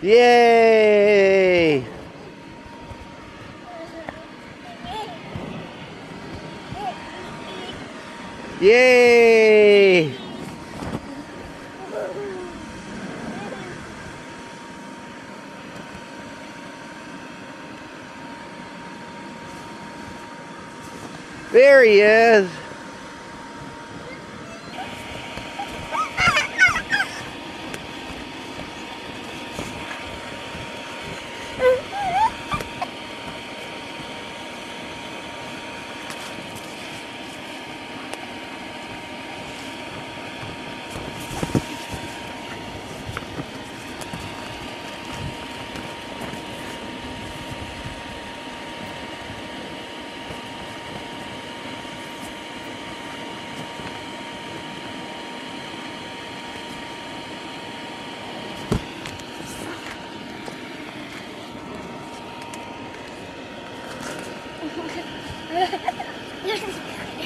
Yay! Yay! There he is.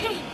Okay.